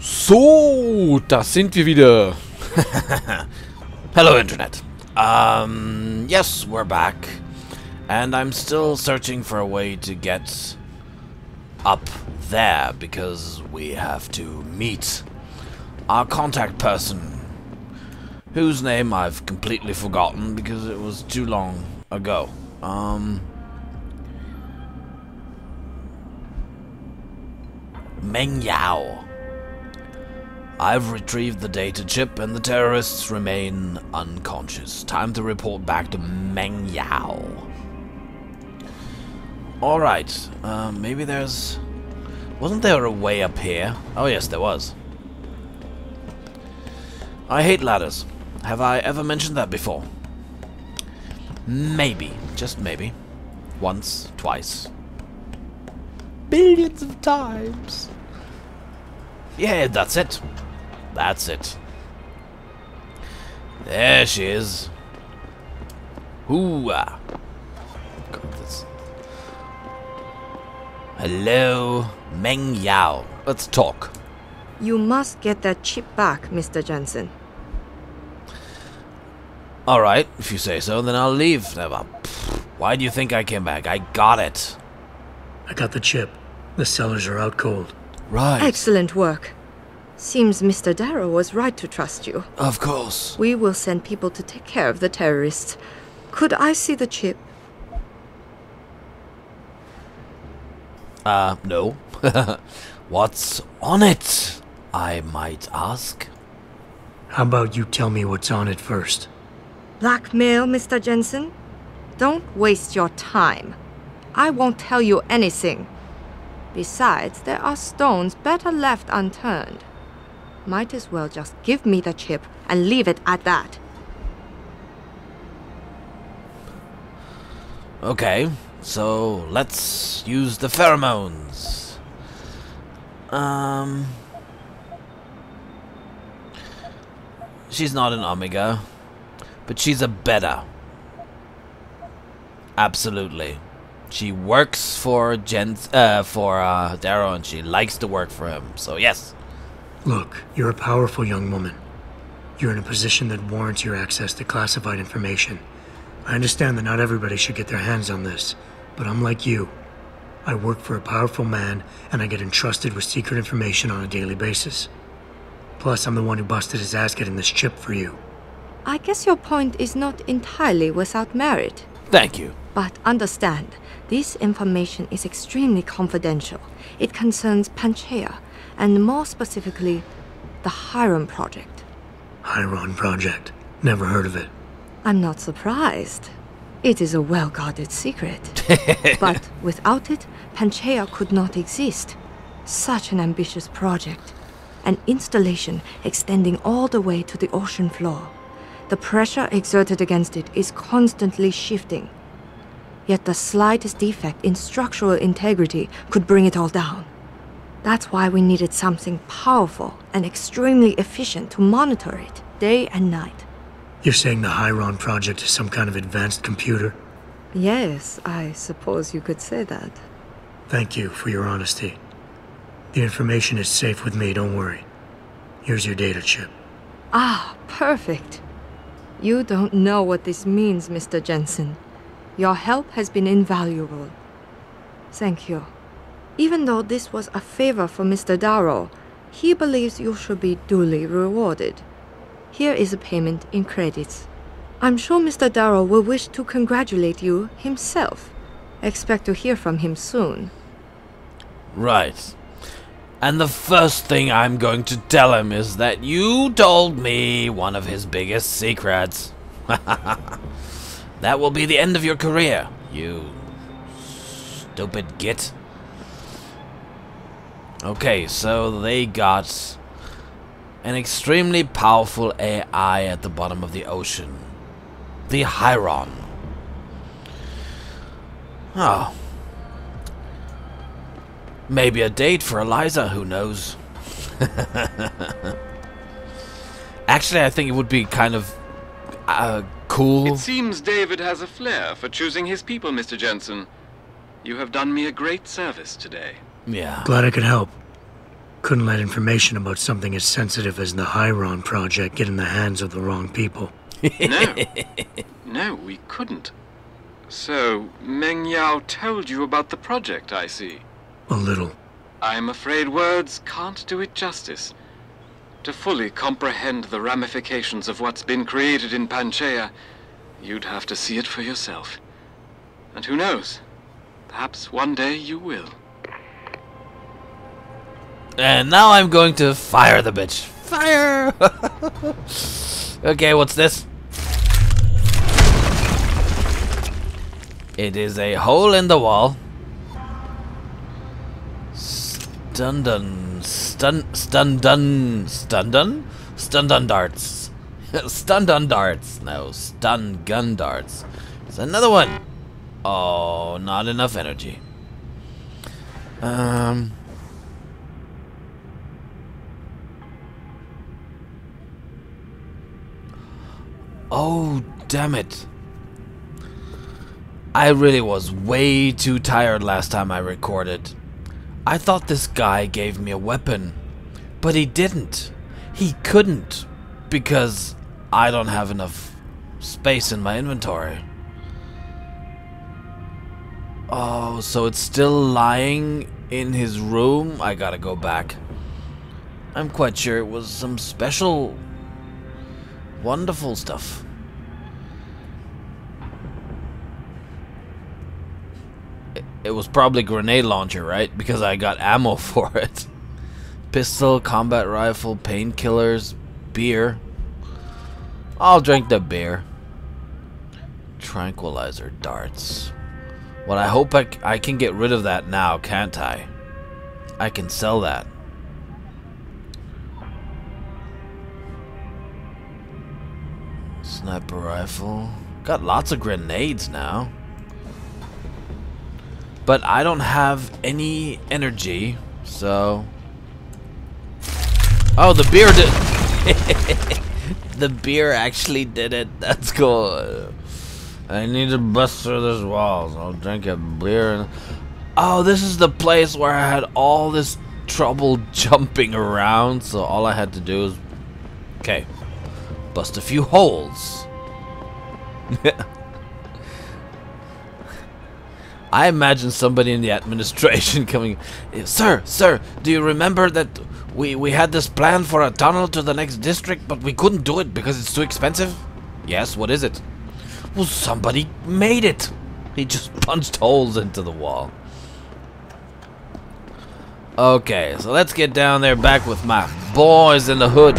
So, das sind wir wieder. Hello, Internet. Um, yes, we're back. And I'm still searching for a way to get up there because we have to meet our contact person, whose name I've completely forgotten because it was too long ago. Um, Meng Yao. I've retrieved the data chip and the terrorists remain unconscious. Time to report back to Meng Yao. Alright, uh, maybe there's... Wasn't there a way up here? Oh yes, there was. I hate ladders. Have I ever mentioned that before? Maybe. Just maybe. Once, twice. Billions of times. Yeah, that's it. That's it. There she is. Hooah. God, this. Hello, Meng Yao. Let's talk. You must get that chip back, Mr. Jensen. Alright, if you say so, then I'll leave. Never. Why do you think I came back? I got it. I got the chip. The cellars are out cold. Right. Excellent work. Seems Mr. Darrow was right to trust you. Of course. We will send people to take care of the terrorists. Could I see the chip? Uh, no. What's on it? I might ask. How about you tell me what's on it first? Blackmail, Mr. Jensen? Don't waste your time. I won't tell you anything. Besides, there are stones better left unturned. Might as well just give me the chip and leave it at that. Okay, so let's use the pheromones. Um. She's not an Omega, but she's a beta. Absolutely. She works for Jen, uh, for uh, Darrow, and she likes to work for him. So yes. Look, you're a powerful young woman. You're in a position that warrants your access to classified information. I understand that not everybody should get their hands on this, but I'm like you. I work for a powerful man, and I get entrusted with secret information on a daily basis. Plus, I'm the one who busted his ass getting this chip for you. I guess your point is not entirely without merit. Thank you. But understand, this information is extremely confidential. It concerns Panchaea, and more specifically, the Hyron Project. Hyron Project. Never heard of it. I'm not surprised. It is a well guarded secret. but without it, Panchaea could not exist. Such an ambitious project. An installation extending all the way to the ocean floor. The pressure exerted against it is constantly shifting. Yet the slightest defect in structural integrity could bring it all down. That's why we needed something powerful and extremely efficient to monitor it day and night. You're saying the Hyron Project is some kind of advanced computer? Yes, I suppose you could say that. Thank you for your honesty. The information is safe with me, don't worry. Here's your data chip. Ah, perfect. You don't know what this means, Mr. Jensen. Your help has been invaluable. Thank you. Even though this was a favor for Mr. Darrow, he believes you should be duly rewarded. Here is a payment in credits. I'm sure Mr. Darrow will wish to congratulate you himself. Expect to hear from him soon. Right. And the first thing I'm going to tell him is that you told me one of his biggest secrets. that will be the end of your career, you stupid git. Okay, so they got an extremely powerful AI at the bottom of the ocean. The Hyron. Oh. Maybe a date for Eliza, who knows? Actually, I think it would be kind of uh, cool. It seems David has a flair for choosing his people, Mr. Jensen. You have done me a great service today. Yeah. Glad I could help. Couldn't let information about something as sensitive as the Hyron project get in the hands of the wrong people. No. no, we couldn't. So, Meng Yao told you about the project, I see. A little. I'm afraid words can't do it justice. To fully comprehend the ramifications of what's been created in Panchaea, you'd have to see it for yourself. And who knows? Perhaps one day you will. And now I'm going to fire the bitch. Fire! okay, what's this? It is a hole in the wall. Stun dun stun stun dun stun dun stun darts. stun dun darts. No, stun gun darts. It's another one. Oh, not enough energy. Um Oh, damn it. I really was way too tired last time I recorded. I thought this guy gave me a weapon, but he didn't. He couldn't, because I don't have enough space in my inventory. Oh, so it's still lying in his room? I gotta go back. I'm quite sure it was some special Wonderful stuff. It, was probably grenade launcher, right? Because I got ammo for it. Pistol, combat rifle, painkillers, beer. I'll drink the beer. Tranquilizer darts. Well, I hope I, I can get rid of that now, can't I? I can sell that. Sniper rifle. Got lots of grenades now. But I don't have any energy, so... Oh, the beer did... the beer actually did it. That's cool. I need to bust through this walls. I'll drink a beer. Oh, this is the place where I had all this trouble jumping around, so all I had to do is... Okay, bust a few holes. I imagine somebody in the administration coming, Sir, sir, do you remember that we, we had this plan for a tunnel to the next district, but we couldn't do it because it's too expensive? Yes, what is it? Well, somebody made it. He just punched holes into the wall. Okay, so let's get down there back with my boys in the hood.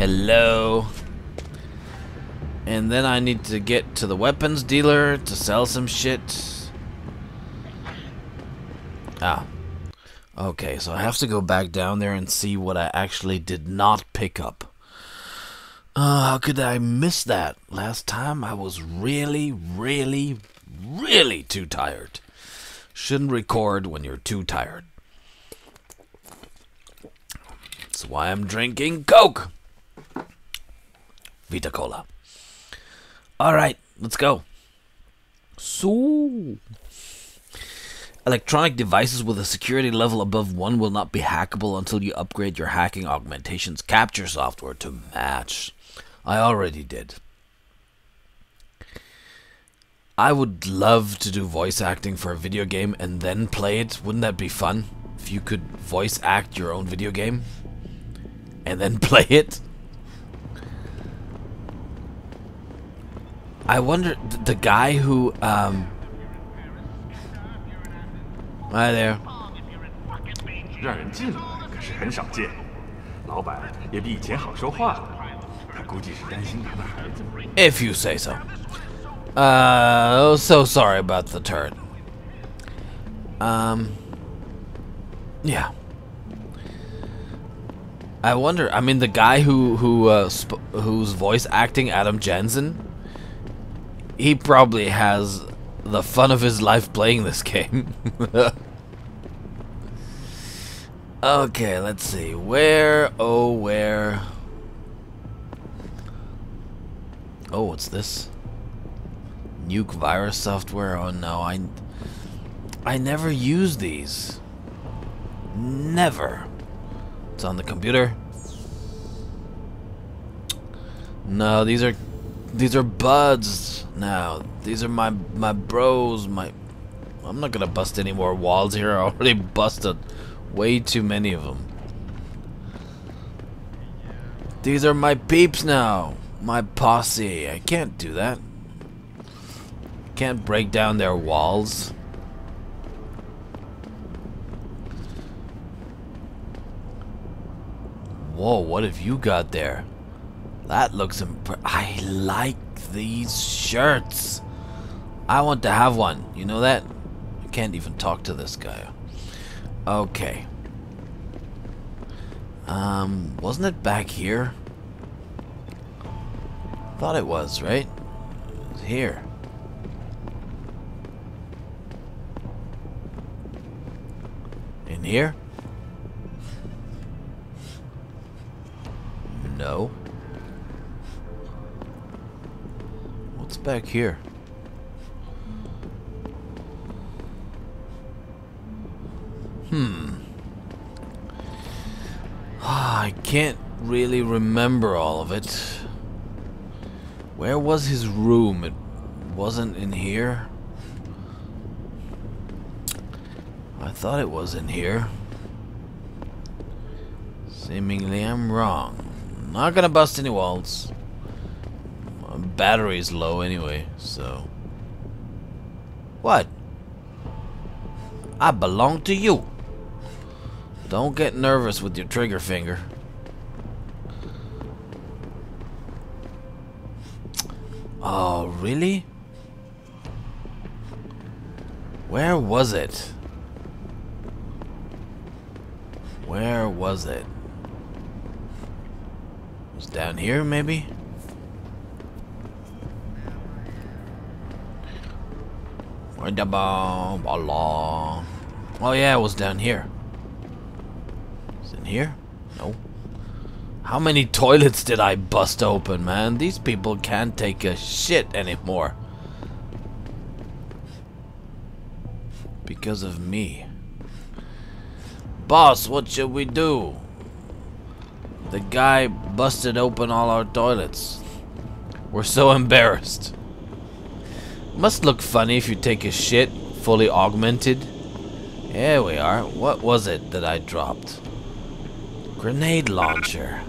Hello. And then I need to get to the weapons dealer to sell some shit. Ah. Okay, so I have to go back down there and see what I actually did not pick up. Uh, how could I miss that? Last time I was really, really, really too tired. Shouldn't record when you're too tired. That's why I'm drinking Coke. Vita Cola. Alright, let's go. So. Electronic devices with a security level above 1 will not be hackable until you upgrade your hacking augmentations capture software to match. I already did. I would love to do voice acting for a video game and then play it. Wouldn't that be fun? If you could voice act your own video game and then play it? I wonder the guy who um Hi there. 让人进来可是很少见，老板也比以前好说话了。他估计是担心他的孩子。 If you say so. Uh, so sorry about the turd. Um, yeah. I wonder. I mean, the guy who who uh, sp who's voice acting Adam Jensen, he probably has the fun of his life playing this game. okay, let's see. Where? Oh, where? Oh, what's this? Nuke virus software? Oh no, I I never use these. Never. It's on the computer. No, these are these are buds now. These are my my bros, my I'm not gonna bust any more walls here. I already busted way too many of them. These are my peeps now. My posse. I can't do that. Can't break down their walls. Whoa, what have you got there? That looks imp- I like these shirts. I want to have one. You know that? I can't even talk to this guy. Okay. Um, wasn't it back here? Thought it was, right? It was here. In here? No. Back here? Hmm. I can't really remember all of it. Where was his room? It wasn't in here. I thought it was in here. Seemingly I'm wrong. Not gonna bust any walls. My battery's low anyway, so... What? I belong to you. Don't get nervous with your trigger finger. Oh, really? Where was it? Where was it? It was down here, maybe? Oh yeah, it was down here. Is it in here? No. How many toilets did I bust open, man? These people can't take a shit anymore. Because of me. Boss, what should we do? The guy busted open all our toilets. We're so embarrassed. Must look funny if you take a shit fully augmented. Here we are. What was it that I dropped? Grenade launcher.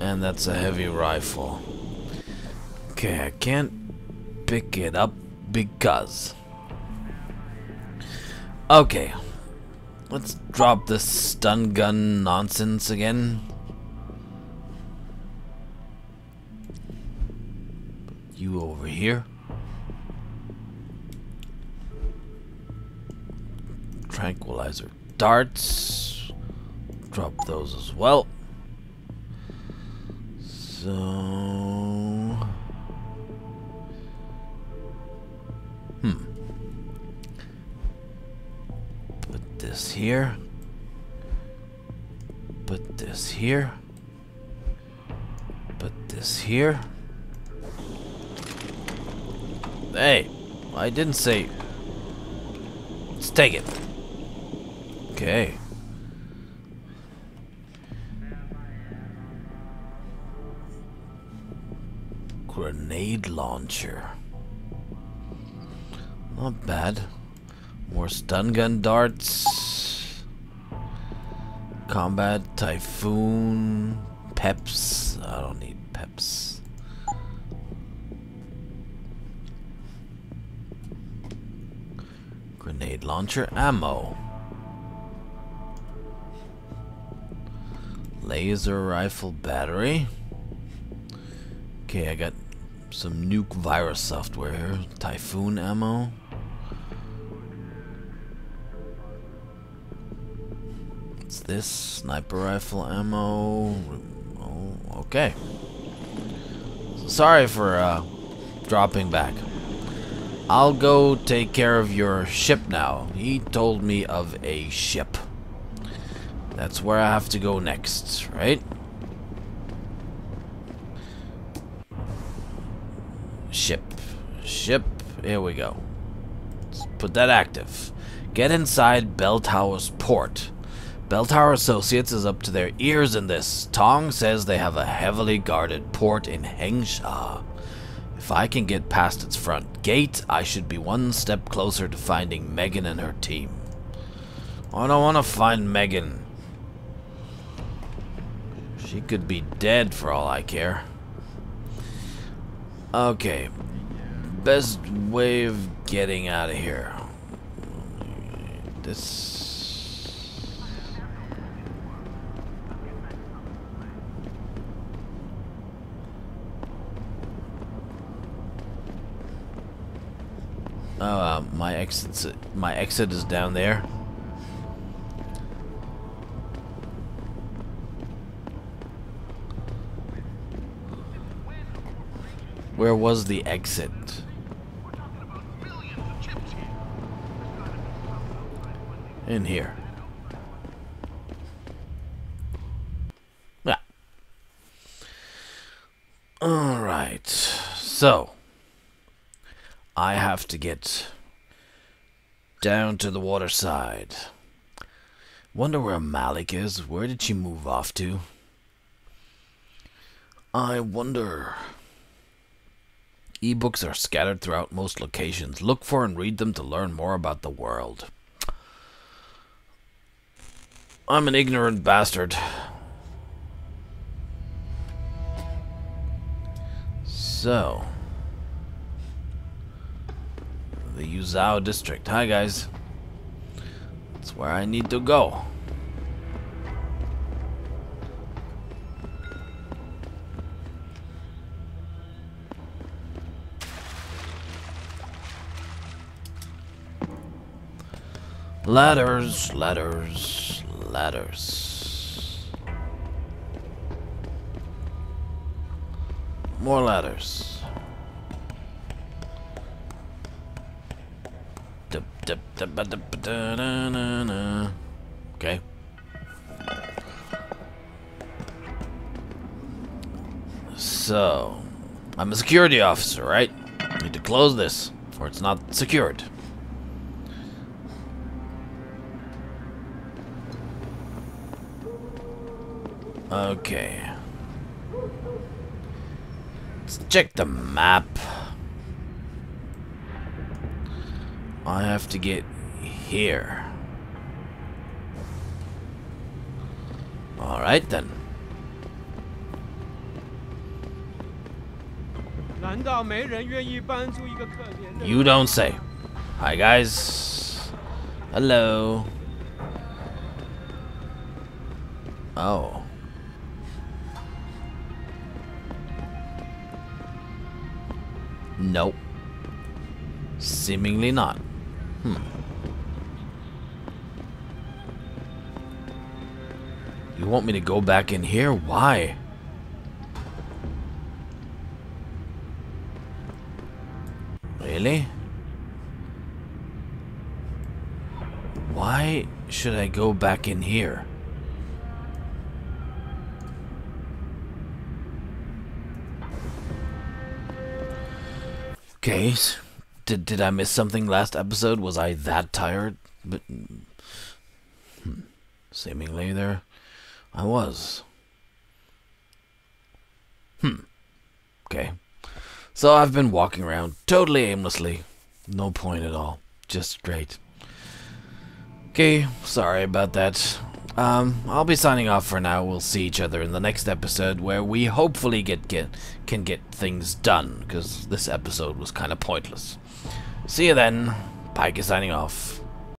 And that's a heavy rifle. Okay, I can't pick it up because... Okay. Let's drop this stun gun nonsense again. You over here. Tranquilizer darts. Drop those as well. So... Hmm. Put this here. Put this here. Put this here. Hey, I didn't say... Let's take it. Okay. Grenade launcher. Not bad. More stun gun darts. Combat Typhoon. Peps. I don't need peps. Grenade launcher ammo. Laser rifle battery. Okay, I got some nuke virus software here. Typhoon ammo. What's this? Sniper rifle ammo. Oh, okay. Sorry for uh, dropping back. I'll go take care of your ship now. He told me of a ship. That's where I have to go next, right? Ship. Ship. Here we go. Let's put that active. Get inside Belltower's port. Belltower Associates is up to their ears in this. Tong says they have a heavily guarded port in Hengsha. If I can get past its front gate, I should be one step closer to finding Megan and her team. Oh, I don't want to find Megan. She could be dead for all I care. Okay. Best way of getting out of here. This... Oh, uh, my exit, my exit is down there. Where was the exit? In here. Yeah. Alright. So. I have to get down to the water side. Wonder where Malik is. Where did she move off to? I wonder. Ebooks are scattered throughout most locations. Look for and read them to learn more about the world. I'm an ignorant bastard. So. The Yuzao district. Hi, guys. That's where I need to go. Ladders, ladders, ladders. More ladders. Okay. So, I'm a security officer, right? I Need to close this, for it's not secured. Okay. Let's check the map. I have to get here. Alright then. You don't say. Hi guys. Hello. Oh. Nope. Seemingly not. Hmm. You want me to go back in here? Why? Really? Why should I go back in here? Okay, did did I miss something last episode? Was I that tired? But hmm, seemingly there, I was. Hmm. Okay. So I've been walking around totally aimlessly. No point at all. Just great. Okay, sorry about that. Um, I'll be signing off for now. We'll see each other in the next episode where we hopefully get, get can get things done because this episode was kind of pointless. See you then. Pike is signing off.